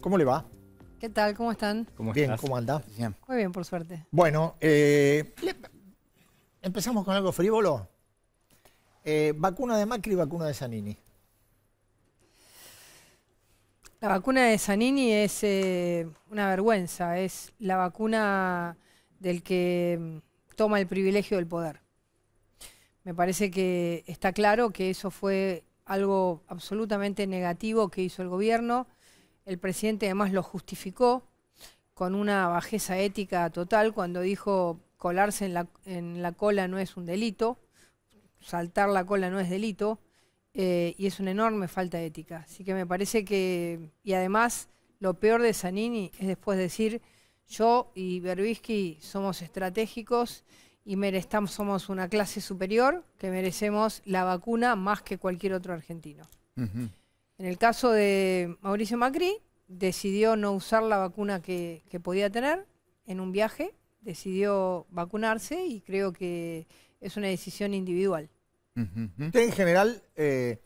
¿Cómo le va? ¿Qué tal? ¿Cómo están? ¿Cómo Bien, estás? ¿cómo anda? Bien. Muy bien, por suerte. Bueno, eh, le- empezamos con algo frívolo. Eh, vacuna de Macri y vacuna de Zanini. La vacuna de Zanini es eh, una vergüenza, es la vacuna del que mm, toma el privilegio del poder. Me parece que está claro que eso fue algo absolutamente negativo que hizo el gobierno. El presidente además lo justificó con una bajeza ética total cuando dijo colarse en la, en la cola no es un delito, saltar la cola no es delito. eh, y es una enorme falta de ética. Así que me parece que, y además lo peor de Zanini es después decir, yo y Berbisky somos estratégicos y merestamos, somos una clase superior que merecemos la vacuna más que cualquier otro argentino. En el caso de Mauricio Macri, decidió no usar la vacuna que, podía tener en un viaje, decidió vacunarse y creo que es una decisión individual. Usted en general eh,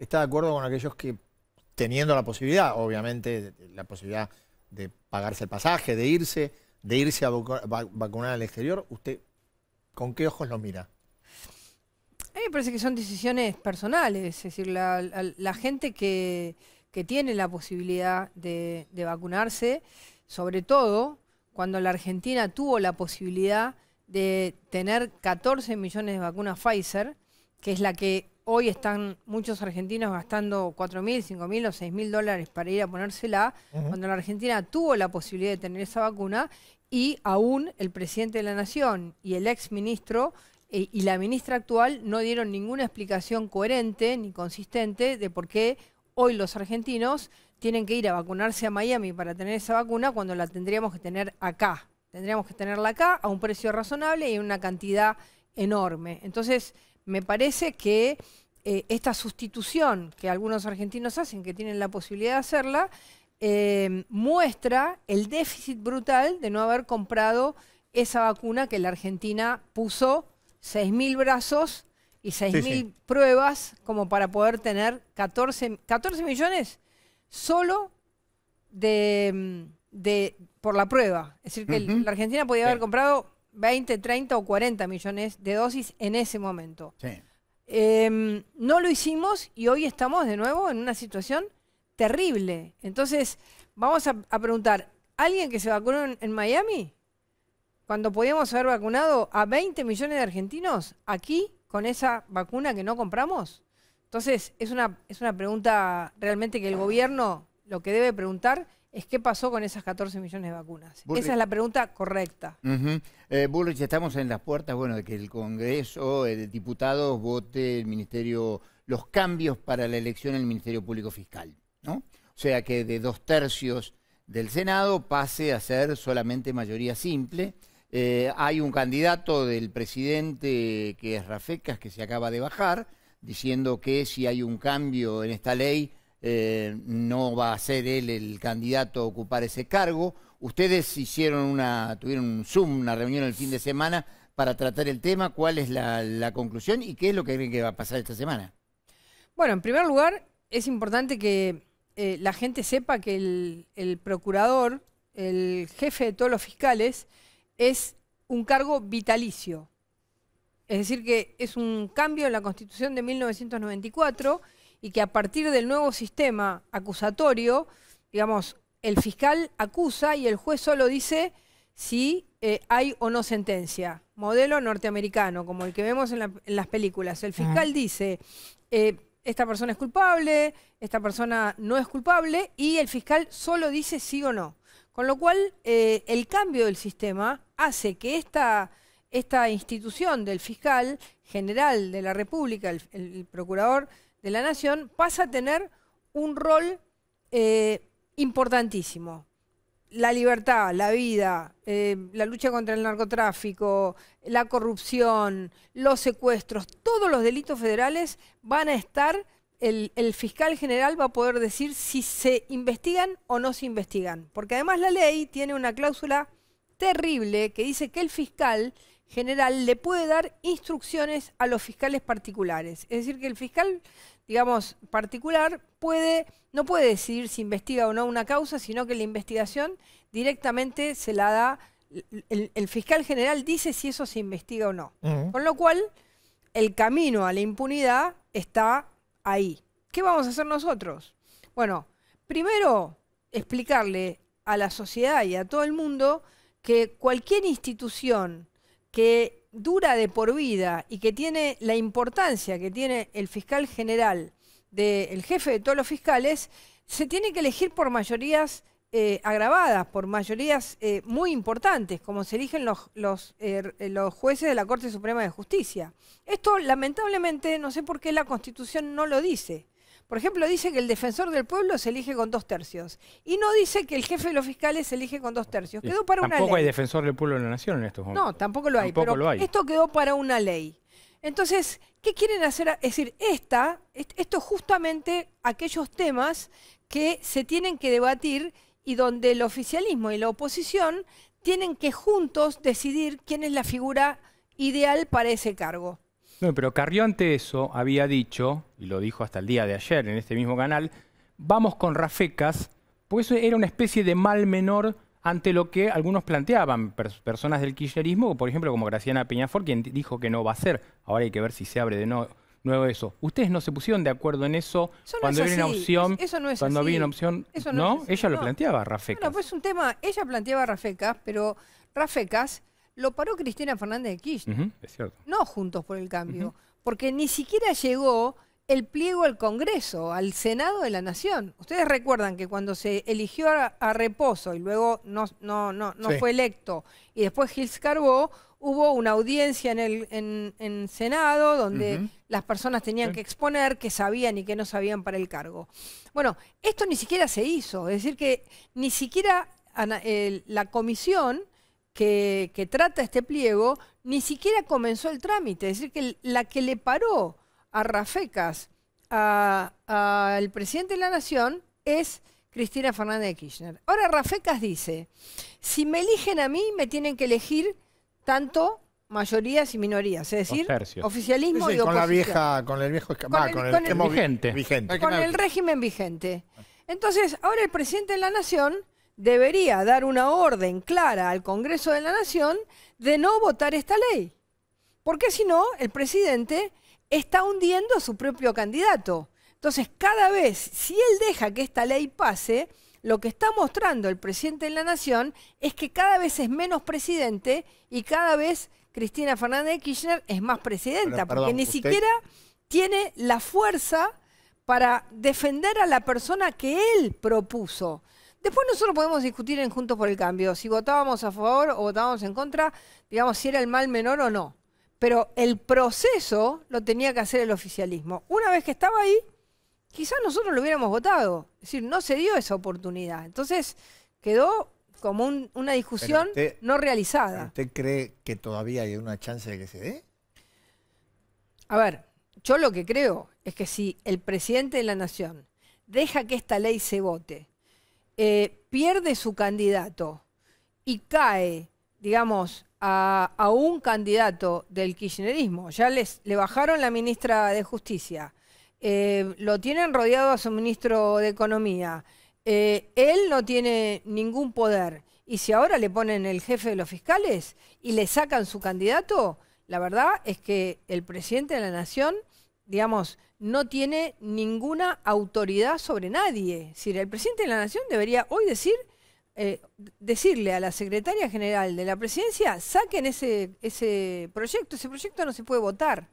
está de acuerdo con aquellos que, teniendo la posibilidad, obviamente, la posibilidad de pagarse el pasaje, de irse, de irse a vacu- va- vacunar al exterior, ¿usted con qué ojos lo mira? Me parece que son decisiones personales, es decir, la, la- la gente que, que tiene la posibilidad de, de vacunarse, sobre todo cuando la Argentina tuvo la posibilidad de tener 14 millones de vacunas Pfizer, que es la que hoy están muchos argentinos gastando 4 mil, 5 mil o 6 mil dólares para ir a ponérsela, cuando la Argentina tuvo la posibilidad de tener esa vacuna y aún el presidente de la Nación y el ex ministro eh, y la ministra actual no dieron ninguna explicación coherente ni consistente de por qué hoy los argentinos tienen que ir a vacunarse a Miami para tener esa vacuna cuando la tendríamos que tener acá. Tendríamos que tenerla acá a un precio razonable y en una cantidad enorme. Entonces, me parece que eh, esta sustitución que algunos argentinos hacen, que tienen la posibilidad de hacerla, eh, muestra el déficit brutal de no haber comprado esa vacuna que la Argentina puso 6.000 brazos y 6.000 sí. pruebas como para poder tener 14, 14 millones solo de, mm, de- por la prueba. Es decir, que la Argentina podía Sí. haber comprado 20, 30 o 40 millones de dosis en ese momento. Sí. Em, no lo hicimos y hoy estamos de nuevo en una situación terrible. Entonces, vamos a, a preguntar, ¿alguien que se vacunó en, en Miami? Cuando podíamos haber vacunado a 20 millones de argentinos aquí con esa vacuna que no compramos. Entonces, es una, es una pregunta realmente que el gobierno lo que debe preguntar es qué pasó con esas 14 millones de vacunas. Esa es la pregunta correcta. Eh, Bullrich, estamos en las puertas, bueno, de que el Congreso eh, de Diputados vote el Ministerio, los cambios para la elección en el Ministerio Público Fiscal, ¿no? O sea que de dos tercios del Senado pase a ser solamente mayoría simple. Eh, hay un candidato del presidente que es Rafecas, que se acaba de bajar, diciendo que si hay un cambio en esta ley, eh, no va a ser él el candidato a ocupar ese cargo. Ustedes hicieron una, tuvieron un Zoom, una reunión el fin de semana para tratar el tema. ¿Cuál es la, conclusión y qué es lo que creen que va a pasar esta semana? Bueno, en primer lugar, es importante que eh, la gente sepa que el procurador, el jefe de todos los fiscales, es un cargo vitalicio. Es decir, que es un cambio en la Constitución de 1994 y que a partir del nuevo sistema acusatorio, digamos, el fiscal acusa y el juez solo dice si eh, hay o no sentencia. Modelo norteamericano, como el que vemos en, la- en las películas. El fiscal dice, eh, esta persona es culpable, esta persona no es culpable, y el fiscal solo dice sí o no. Con lo cual, eh, el cambio del sistema hace que esta, esta institución del fiscal general de la República, el, procurador de la Nación, pasa a tener un rol eh, importantísimo la libertad, la vida, eh, la lucha contra el narcotráfico, la corrupción, los secuestros, todos los delitos federales van a estar, el fiscal general va a poder decir si se investigan o no se investigan. Porque además la ley tiene una cláusula terrible que dice que el fiscal general le puede dar instrucciones a los fiscales particulares. Es decir, que el fiscal digamos, particular puede, no puede decidir si investiga o no una causa, sino que la investigación directamente se la da, el, el fiscal general dice si eso se investiga o no. Con lo cual, el camino a la impunidad está ahí. ¿Qué vamos a hacer nosotros? Bueno, primero explicarle a la sociedad y a todo el mundo que cualquier institución que dura de por vida y que tiene la importancia que tiene el fiscal general, del jefe de todos los fiscales, se tiene que elegir por mayorías eh, agravadas, por mayorías eh, muy importantes, como se eligen los, los, eh, los jueces de la Corte Suprema de Justicia. Esto, lamentablemente, no sé por qué la Constitución no lo dice. Por ejemplo, dice que el defensor del pueblo se elige con dos tercios. Y no dice que el jefe de los fiscales se elige con dos tercios. Quedó para una Tampoco ley. hay defensor del pueblo de la nación en estos momentos. No, tampoco lo hay. Tampoco pero lo hay. Esto quedó para una ley. Entonces, ¿qué quieren hacer? Es decir, esta, est- esto es justamente aquellos temas que se tienen que debatir y donde el oficialismo y la oposición tienen que juntos decidir quién es la figura ideal para ese cargo. No, pero Carrió ante eso había dicho, y lo dijo hasta el día de ayer en este mismo canal, vamos con Rafecas, pues eso era una especie de mal menor ante lo que algunos planteaban, pers- personas del kirchnerismo, por ejemplo como Graciana Peñafor, quien dijo que no va a ser. Ahora hay que ver si se abre de no- nuevo eso. ¿Ustedes no se pusieron de acuerdo en eso Eso no cuando es había una opción? es- eso no es cuando así. había una opción, Eso no es así, Ella lo no. planteaba, Rafecas. Bueno, pues un tema, ella planteaba Rafecas, pero Rafecas lo paró Cristina Fernández de Kirchner. Es cierto. no Juntos por el Cambio, porque ni siquiera llegó el pliego al Congreso, al Senado de la Nación. Ustedes recuerdan que cuando se eligió a, a Reposo y luego no, no, no, no Sí. fue electo, y después Gils Carbó, hubo una audiencia en el en, en Senado donde las personas tenían Sí. que exponer qué sabían y qué no sabían para el cargo. Bueno, esto ni siquiera se hizo, es decir, que ni siquiera ana- la comisión que, que trata este pliego ni siquiera comenzó el trámite. Es decir, que la que le paró a Rafecas a- al presidente de la Nación es Cristina Fernández de Kirchner. Ahora Rafecas dice, si me eligen a mí, me tienen que elegir tanto mayorías y minorías, es decir, oficialismo Sí, sí, y con la oposición vieja, con el viejo Con el- con el con el- esquema vi- Vigente. vigente. con el régimen vigente. Entonces, ahora el presidente de la Nación debería dar una orden clara al Congreso de la Nación de no votar esta ley. Porque si no, el presidente está hundiendo a su propio candidato. Entonces, cada vez, si él deja que esta ley pase, lo que está mostrando el presidente de la Nación es que cada vez es menos presidente y cada vez Cristina Fernández de Kirchner es más presidenta, Pero, perdón, porque ni usted- siquiera tiene la fuerza para defender a la persona que él propuso. Después nosotros podemos discutir en Juntos por el Cambio, si votábamos a favor o votábamos en contra, digamos, si era el mal menor o no. Pero el proceso lo tenía que hacer el oficialismo. Una vez que estaba ahí, quizás nosotros lo hubiéramos votado. Es decir, no se dio esa oportunidad. Entonces quedó como un- una discusión usted- no realizada. ¿Usted cree que todavía hay una chance de que se dé? A ver, yo lo que creo es que si el presidente de la Nación deja que esta ley se vote, eh, pierde su candidato y cae, digamos, a, un candidato del kirchnerismo, ya les, le bajaron la ministra de Justicia, eh, lo tienen rodeado a su ministro de Economía, eh, él no tiene ningún poder. Y si ahora le ponen el jefe de los fiscales y le sacan su candidato, la verdad es que el presidente de la nación, digamos, no tiene ninguna autoridad sobre nadie. Es decir, el presidente de la nación debería hoy decir, eh, decirle a la secretaria general de la presidencia, saquen ese, ese proyecto, ese proyecto no se puede votar.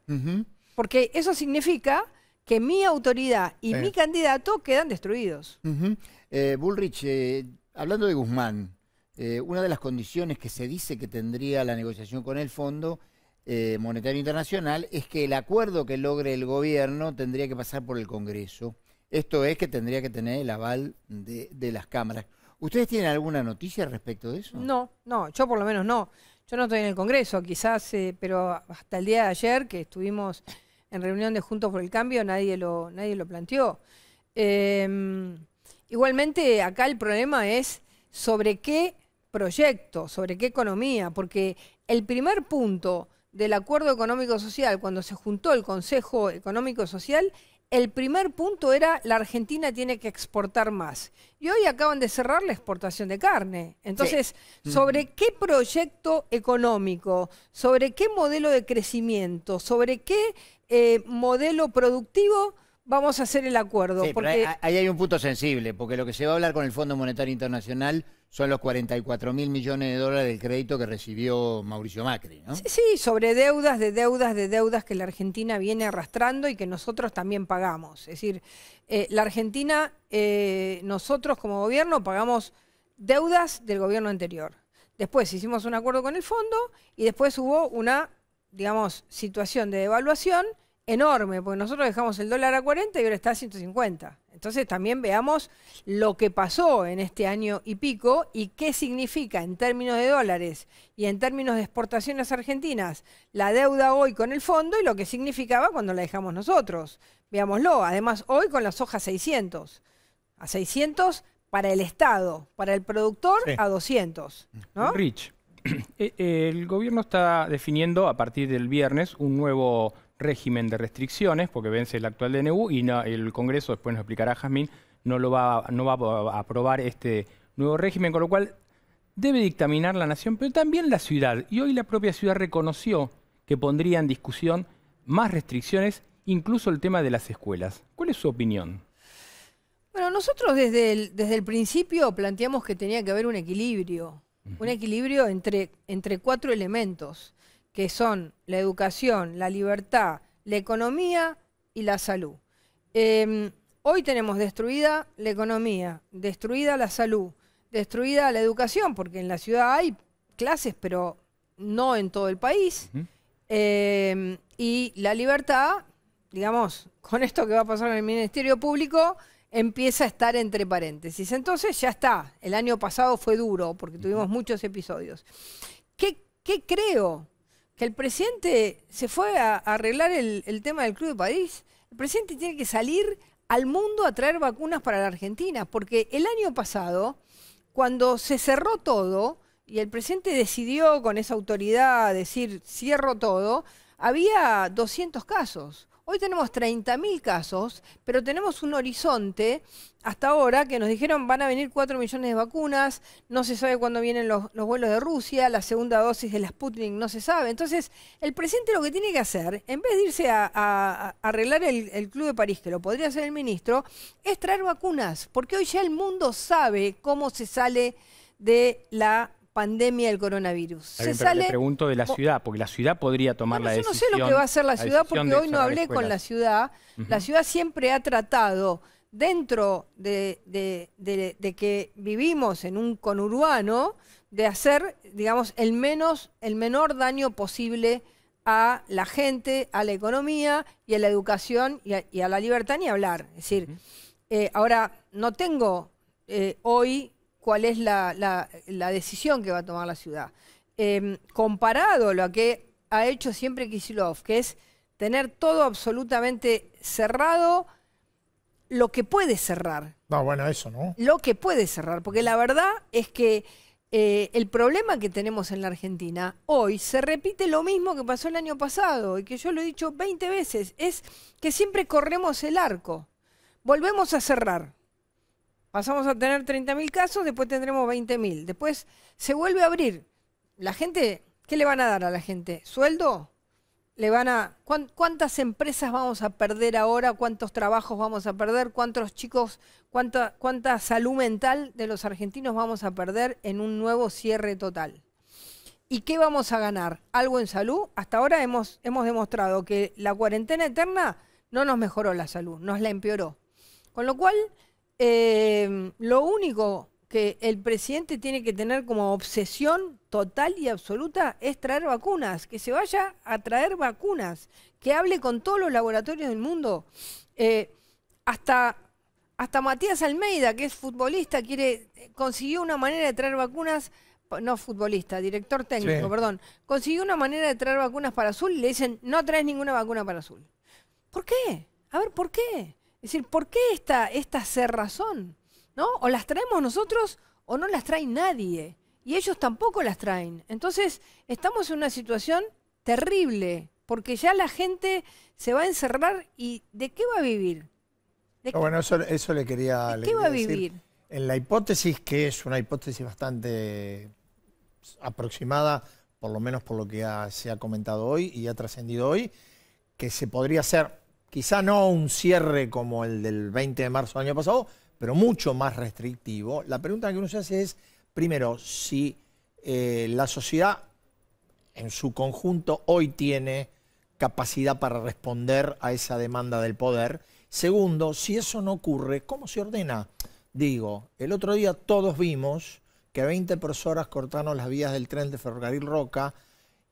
Porque eso significa que mi autoridad y Sí. mi candidato quedan destruidos. Eh, Bullrich, eh, hablando de Guzmán, eh, una de las condiciones que se dice que tendría la negociación con el Fondo eh, Monetario Internacional es que el acuerdo que logre el gobierno tendría que pasar por el Congreso. Esto es que tendría que tener el aval de, las cámaras. ¿Ustedes tienen alguna noticia respecto de eso? No, no, yo por lo menos no. Yo no estoy en el Congreso, quizás, eh, pero hasta el día de ayer que estuvimos en reunión de Juntos por el Cambio, nadie lo, nadie lo planteó. Eh, igualmente, acá el problema es sobre qué proyecto, sobre qué economía, porque el primer punto del acuerdo económico social, cuando se juntó el Consejo Económico Social, el primer punto era la Argentina tiene que exportar más. Y hoy acaban de cerrar la exportación de carne. Entonces, ¿sobre qué proyecto económico? ¿Sobre qué modelo de crecimiento? ¿Sobre qué eh, modelo productivo? Vamos a hacer el acuerdo. Sí, porque ahí, ahí hay un punto sensible, porque lo que se va a hablar con el Fondo Monetario Internacional son los 44 mil millones de dólares del crédito que recibió Mauricio Macri, ¿no? Sí, sí, sobre deudas, de deudas, de deudas que la Argentina viene arrastrando y que nosotros también pagamos. Es decir, eh, la Argentina, eh, nosotros como gobierno pagamos deudas del gobierno anterior. Después hicimos un acuerdo con el fondo y después hubo una, digamos, situación de devaluación enorme, porque nosotros dejamos el dólar a 40 y ahora está a 150. Entonces también veamos lo que pasó en este año y pico y qué significa en términos de dólares y en términos de exportaciones argentinas la deuda hoy con el fondo y lo que significaba cuando la dejamos nosotros. Veámoslo, además hoy con las hojas 600. A 600 para el Estado, para el productor Sí. a 200. ¿no? Rich, eh, eh, el gobierno está definiendo a partir del viernes un nuevo régimen de restricciones, porque vence el actual DNU y no- el Congreso, después nos explicará Jazmín, no, lo va, no va a aprobar este nuevo régimen, con lo cual debe dictaminar la nación, pero también la ciudad. Y hoy la propia ciudad reconoció que pondría en discusión más restricciones, incluso el tema de las escuelas. ¿Cuál es su opinión? Bueno, nosotros desde el, desde el principio planteamos que tenía que haber un equilibrio, un equilibrio entre, entre cuatro elementos, que son la educación, la libertad, la economía y la salud. Eh, hoy tenemos destruida la economía, destruida la salud, destruida la educación, porque en la ciudad hay clases, pero no en todo el país. Eh, y la libertad, digamos, con esto que va a pasar en el Ministerio Público, empieza a estar entre paréntesis. Entonces ya está. El año pasado fue duro porque tuvimos muchos episodios. ¿Qué, qué creo? Que el presidente se fue a, arreglar el, el tema del Club de París. El presidente tiene que salir al mundo a traer vacunas para la Argentina, porque el año pasado, cuando se cerró todo y el presidente decidió con esa autoridad decir cierro todo, había 200 casos. Hoy tenemos 30.000 casos, pero tenemos un horizonte hasta ahora que nos dijeron van a venir 4 millones de vacunas, no se sabe cuándo vienen los, los vuelos de Rusia, la segunda dosis de la Sputnik no se sabe. Entonces, el presidente lo que tiene que hacer, en vez de irse a arreglar el, el Club de París, que lo podría hacer el ministro, es traer vacunas, porque hoy ya el mundo sabe cómo se sale de la pandemia del coronavirus. Está Se sale pregunto de la ciudad, porque la ciudad podría tomar bueno, la yo no decisión. sé lo que va a hacer la ciudad decisión porque hoy no hablé con la ciudad. La ciudad siempre ha tratado, dentro de, de- de- de que vivimos en un conurbano, de hacer, digamos, el, menos, el menor daño posible a la gente, a la economía y a la educación y a, y a la libertad ni hablar. Es decir, eh, ahora no tengo eh, hoy cuál es la, la- la decisión que va a tomar la ciudad. Eh, comparado a lo que ha hecho siempre Kisilov, que es tener todo absolutamente cerrado, lo que puede cerrar, No, bueno, eso, ¿no? lo que puede cerrar, porque la verdad es que eh, el problema que tenemos en la Argentina hoy se repite lo mismo que pasó el año pasado y que yo lo he dicho 20 veces, es que siempre corremos el arco, volvemos a cerrar. Pasamos a tener 30.000 casos, después tendremos 20.000. Después se vuelve a abrir. La gente, ¿qué le van a dar a la gente? ¿Sueldo? ¿Le van a cuán- cuántas empresas vamos a perder ahora? ¿Cuántos trabajos vamos a perder? ¿Cuántos chicos, cuánta cuánta salud mental de los argentinos vamos a perder en un nuevo cierre total? ¿Y qué vamos a ganar? ¿Algo en salud? Hasta ahora hemos, hemos demostrado que la cuarentena eterna no nos mejoró la salud, nos la empeoró. Con lo cual, eh, lo único que el presidente tiene que tener como obsesión total y absoluta es traer vacunas, que se vaya a traer vacunas, que hable con todos los laboratorios del mundo. Eh, hasta, hasta Matías Almeida, que es futbolista, quiere, consiguió una manera de traer vacunas, no futbolista, director técnico, Sí. perdón, consiguió una manera de traer vacunas para azul y le dicen, no traes ninguna vacuna para azul. ¿Por qué? A ver, ¿por qué? Es decir, ¿por qué esta, esta cerrazón? ¿No? O las traemos nosotros o no las trae nadie. Y ellos tampoco las traen. Entonces, estamos en una situación terrible, porque ya la gente se va a encerrar y ¿de qué va a vivir? ¿De No, bueno, eso, eso le quería, ¿De le qué va a decir. vivir? En la hipótesis, que es una hipótesis bastante aproximada, por lo menos por lo que ha- se ha comentado hoy y ha trascendido hoy, que se podría hacer, quizá no un cierre como el del 20 de marzo del año pasado, pero mucho más restrictivo. La pregunta que uno se hace es, primero, si eh, la sociedad en su conjunto hoy tiene capacidad para responder a esa demanda del poder. Segundo, si eso no ocurre, ¿cómo se ordena? Digo, el otro día todos vimos que 20 personas cortaron las vías del tren de Ferrocarril Roca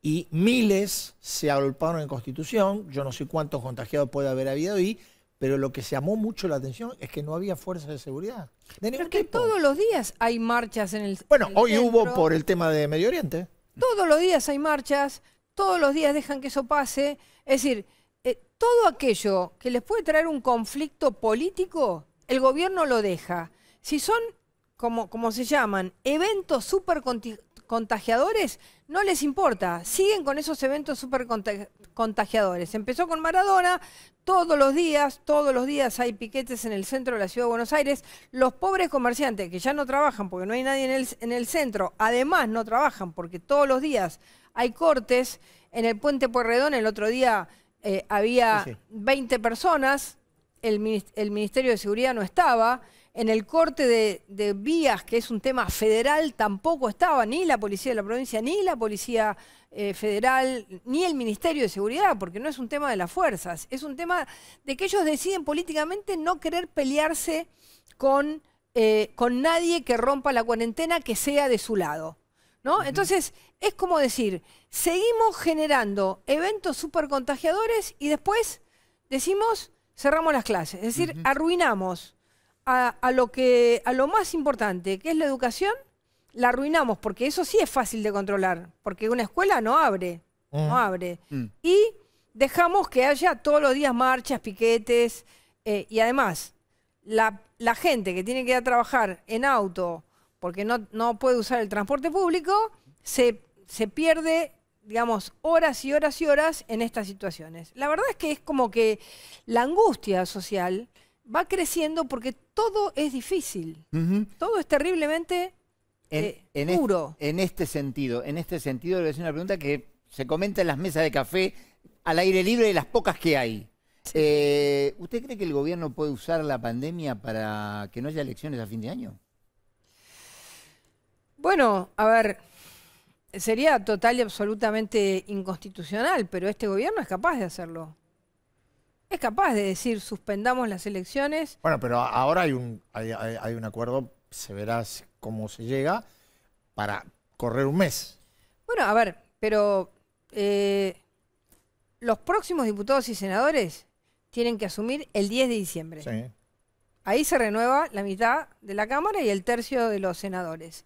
y miles se agolparon en Constitución. Yo no sé cuántos contagiados puede haber habido ahí, pero lo que se llamó mucho la atención es que no había fuerzas de seguridad. De Pero ningún que tipo. todos los días hay marchas en el Bueno, en el hoy hubo por el tema de Medio Oriente. Todos los días hay marchas, todos los días dejan que eso pase. Es decir, eh, todo aquello que les puede traer un conflicto político, el gobierno lo deja. Si son, como, como se llaman, eventos súper contagiadores, no les importa. Siguen con esos eventos súper conta- contagiadores. Empezó con Maradona, todos los días, todos los días hay piquetes en el centro de la ciudad de Buenos Aires. Los pobres comerciantes que ya no trabajan porque no hay nadie en el, en el centro, además no trabajan porque todos los días hay cortes. En el puente Pueyrredón el otro día eh, había Sí, sí. 20 personas, el Ministerio de Seguridad no estaba. En el corte de, de vías, que es un tema federal, tampoco estaba ni la policía de la provincia, ni la policía eh, federal, ni el Ministerio de Seguridad, porque no es un tema de las fuerzas, es un tema de que ellos deciden políticamente no querer pelearse con, eh, con nadie que rompa la cuarentena que sea de su lado. ¿no? Entonces, es como decir, seguimos generando eventos súper contagiadores y después decimos, cerramos las clases. Es decir, arruinamos a, a lo que, a lo más importante, que es la educación, la arruinamos, porque eso sí es fácil de controlar, porque una escuela no abre, no Mm. abre. Mm. Y dejamos que haya todos los días marchas, piquetes, eh, y además, la, la gente que tiene que ir a trabajar en auto porque no, no puede usar el transporte público, se, se pierde, digamos, horas y horas y horas en estas situaciones. La verdad es que es como que la angustia social va creciendo porque todo es difícil, todo es terriblemente En, eh, en es- duro. en este sentido, en este sentido, le voy a hacer una pregunta que se comenta en las mesas de café al aire libre de las pocas que hay. Eh, ¿Usted cree que el gobierno puede usar la pandemia para que no haya elecciones a fin de año? Bueno, a ver, sería total y absolutamente inconstitucional, pero este gobierno es capaz de hacerlo. Es capaz de decir, suspendamos las elecciones. Bueno, pero ahora hay un, hay, hay- hay un acuerdo, se verá cómo se llega, para correr un mes. Bueno, a ver, pero eh, los próximos diputados y senadores tienen que asumir el 10 de diciembre. Sí. Ahí se renueva la mitad de la Cámara y el tercio de los senadores.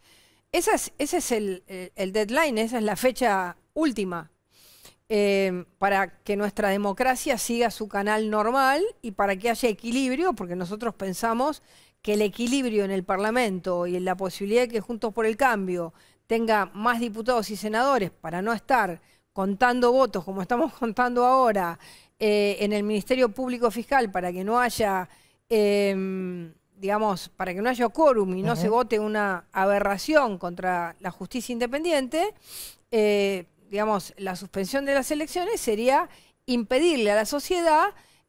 Esa es- ese es el, el- el deadline, esa es la fecha última eh, para que nuestra democracia siga su canal normal y para que haya equilibrio, porque nosotros pensamos que el equilibrio en el Parlamento y en la posibilidad de que Juntos por el Cambio tenga más diputados y senadores para no estar contando votos como estamos contando ahora eh, en el Ministerio Público Fiscal para que no haya, eh, digamos, para que no haya quórum y no se vote una aberración contra la justicia independiente, eh, digamos, la suspensión de las elecciones sería impedirle a la sociedad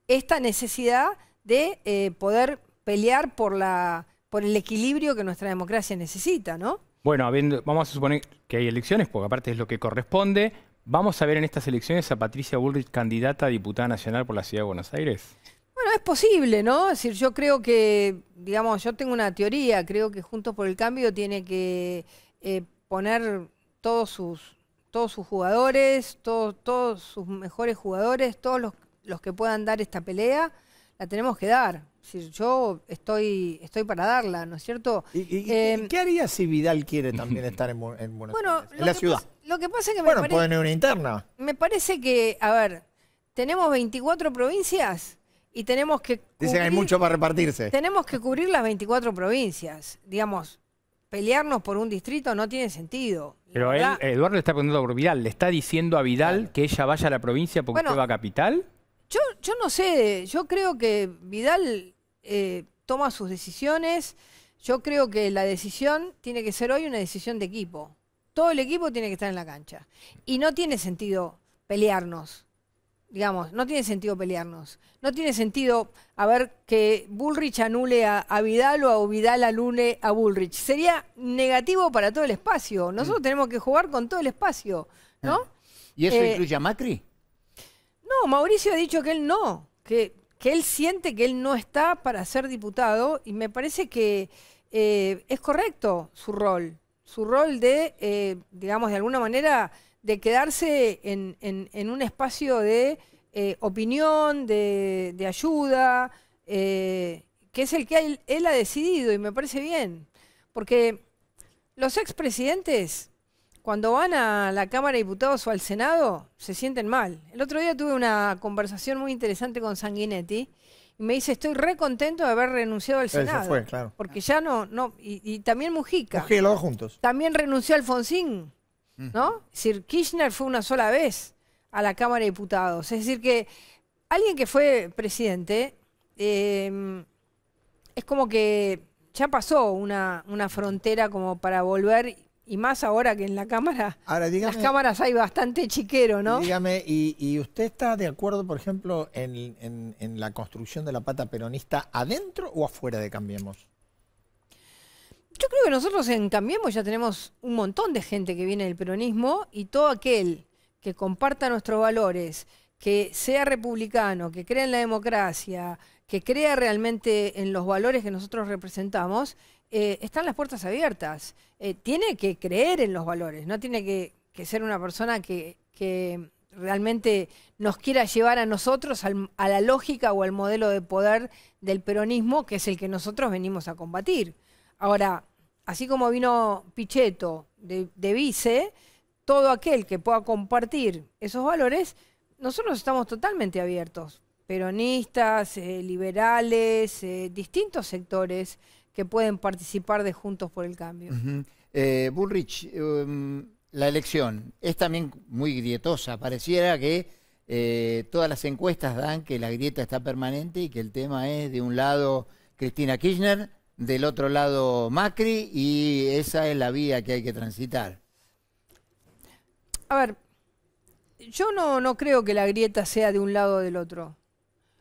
esta necesidad de eh, poder pelear por la por el equilibrio que nuestra democracia necesita, ¿no? Bueno, habiendo- vamos a suponer que hay elecciones, porque aparte es lo que corresponde. ¿Vamos a ver en estas elecciones a Patricia Bullrich candidata a diputada nacional por la Ciudad de Buenos Aires? Bueno, es posible, ¿no? Es decir, yo creo que, digamos, yo tengo una teoría, creo que Juntos por el Cambio tiene que eh, poner todos sus, todos sus jugadores, todos, todos sus mejores jugadores, todos los, los que puedan dar esta pelea, la tenemos que dar. Decir, yo estoy, estoy para darla, ¿no es cierto? ¿Y, y- y Eh, qué haría si Vidal quiere también estar en, en Buenos Bueno, Aires? En la ciudad. pasa- lo que pasa es que me Bueno, parece... pueden ir una interna. Me parece que, a ver, tenemos 24 provincias y tenemos que Dicen que hay cubrir- mucho para repartirse. tenemos que cubrir las 24 provincias, digamos. Pelearnos por un distrito no tiene sentido. Pero él, Eduardo le está preguntando por Vidal, ¿le está diciendo a Vidal Claro. que ella vaya a la provincia porque Bueno, usted va a capital? Yo, yo no sé, yo creo que Vidal eh, toma sus decisiones. Yo creo que la decisión tiene que ser hoy una decisión de equipo. Todo el equipo tiene que estar en la cancha. Y no tiene sentido pelearnos. Digamos, no tiene sentido pelearnos. No tiene sentido a ver que Bullrich anule a, a Vidal o a Vidal anule a Bullrich. Sería negativo para todo el espacio. Nosotros tenemos que jugar con todo el espacio, ¿no? ¿Y eso Eh, incluye a Macri? No, Mauricio ha dicho que él no, que, que él siente que él no está para ser diputado y me parece que eh, es correcto su rol, su rol de, eh, digamos, de alguna manera, de quedarse en, en- en un espacio de eh, opinión, de, de ayuda, eh, que es el que él, él ha decidido y me parece bien, porque los expresidentes cuando van a la Cámara de Diputados o al Senado, se sienten mal. El otro día tuve una conversación muy interesante con Sanguinetti y me dice, estoy re contento de haber renunciado al Senado. fue, claro. Porque ya no, no, y, y también Mujica. Mujica los dos juntos. También renunció Alfonsín, ¿no? Es decir, Kirchner fue una sola vez a la Cámara de Diputados. Es decir, que alguien que fue presidente eh, es como que ya pasó una, una frontera como para volver, y más ahora que en la Cámara, Ahora, dígame, las cámaras hay bastante chiquero, ¿no? dígame y, y usted está de acuerdo, por ejemplo, en, en- en la construcción de la pata peronista adentro o afuera de Cambiemos? Yo creo que nosotros en Cambiemos ya tenemos un montón de gente que viene del peronismo y todo aquel que comparta nuestros valores, que sea republicano, que crea en la democracia, que crea realmente en los valores que nosotros representamos, eh, están las puertas abiertas. Eh, tiene que creer en los valores, no tiene que, ser una persona que, que realmente nos quiera llevar a nosotros al- a la lógica o al modelo de poder del peronismo, que es el que nosotros venimos a combatir. Ahora, así como vino Pichetto de, vice, todo aquel que pueda compartir esos valores, nosotros estamos totalmente abiertos. Peronistas, eh, liberales, eh, distintos sectores que pueden participar de Juntos por el Cambio. Eh, Bullrich, um, la elección es también muy grietosa. Pareciera que eh, todas las encuestas dan que la grieta está permanente y que el tema es de un lado Cristina Kirchner, del otro lado Macri y esa es la vía que hay que transitar. A ver, yo no, no creo que la grieta sea de un lado o del otro.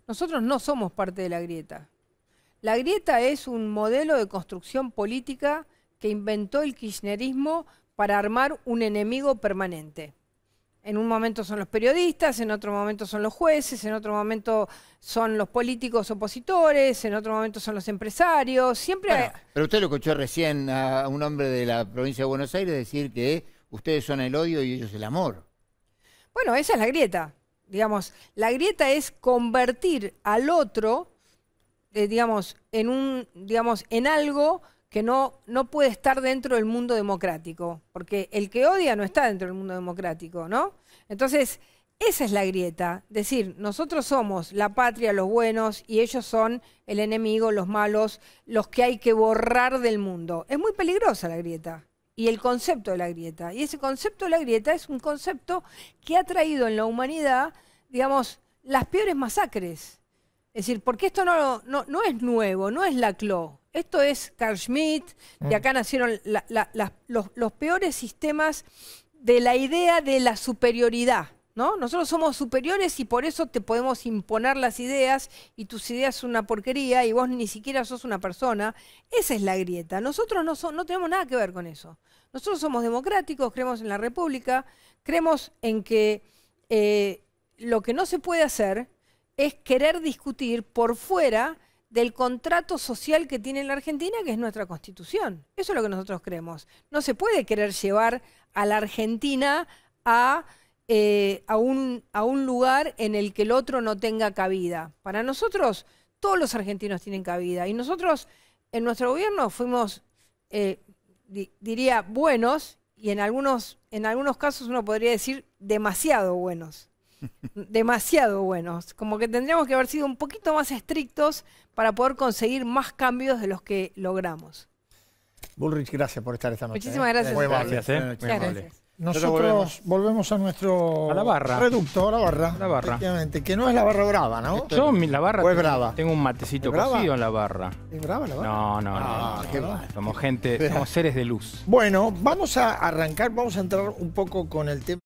Nosotros no somos parte de la grieta. La grieta es un modelo de construcción política que inventó el kirchnerismo para armar un enemigo permanente. En un momento son los periodistas, en otro momento son los jueces, en otro momento son los políticos opositores, en otro momento son los empresarios. Siempre Bueno, pero usted lo escuchó recién a un hombre de la provincia de Buenos Aires decir que ustedes son el odio y ellos el amor. Bueno, esa es la grieta. Digamos, la grieta es convertir al otro, eh, digamos, en un, digamos, en algo que no, no puede estar dentro del mundo democrático, porque el que odia no está dentro del mundo democrático, ¿no? Entonces, esa es la grieta. Decir, nosotros somos la patria, los buenos, y ellos son el enemigo, los malos, los que hay que borrar del mundo. Es muy peligrosa la grieta y el concepto de la grieta. Y ese concepto de la grieta es un concepto que ha traído en la humanidad, digamos, las peores masacres. Es decir, porque esto no, no, no es nuevo, no es la CLO. Esto es Carl Schmitt, de acá nacieron la- la- las- los, los peores sistemas de la idea de la superioridad. ¿no? Nosotros somos superiores y por eso te podemos imponer las ideas y tus ideas son una porquería y vos ni siquiera sos una persona. Esa es la grieta. Nosotros no, so- no tenemos nada que ver con eso. Nosotros somos democráticos, creemos en la república, creemos en que eh, lo que no se puede hacer es querer discutir por fuera del contrato social que tiene la Argentina, que es nuestra constitución. Eso es lo que nosotros creemos. No se puede querer llevar a la Argentina a, eh, a, un, a un lugar en el que el otro no tenga cabida. Para nosotros, todos los argentinos tienen cabida. Y nosotros, en nuestro gobierno, fuimos, eh, di- diría, buenos, y en algunos, en algunos casos uno podría decir demasiado buenos demasiado buenos. Como que tendríamos que haber sido un poquito más estrictos para poder conseguir más cambios de los que logramos. Bullrich, gracias por estar esta noche. Muchísimas ¿eh? gracias. Muy. Gracias, ¿eh? Muy amable. gracias. Nosotros volvemos. volvemos. a nuestro A la barra. reducto, a la barra. A la barra. Efectivamente, que no es la barra brava, ¿no? Yo la barra ¿O es tengo- brava? tengo un matecito cocido en la barra. ¿Es brava la barra? No, no, no. Ah, no, qué no. Somos gente, somos seres de luz. Bueno, vamos a arrancar, vamos a entrar un poco con el tema.